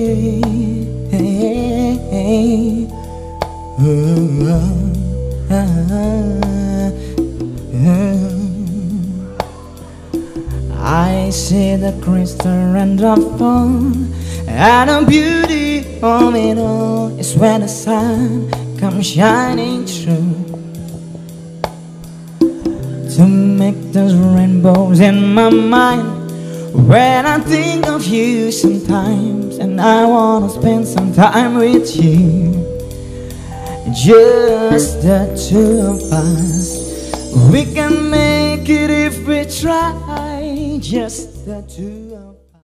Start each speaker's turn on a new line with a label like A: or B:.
A: I see the crystal and the And the beauty of it all Is when the sun comes shining through. To make those rainbows in my mind when I think of you sometimes And I wanna spend some time with you Just the two of us we can make it if we try, just the two.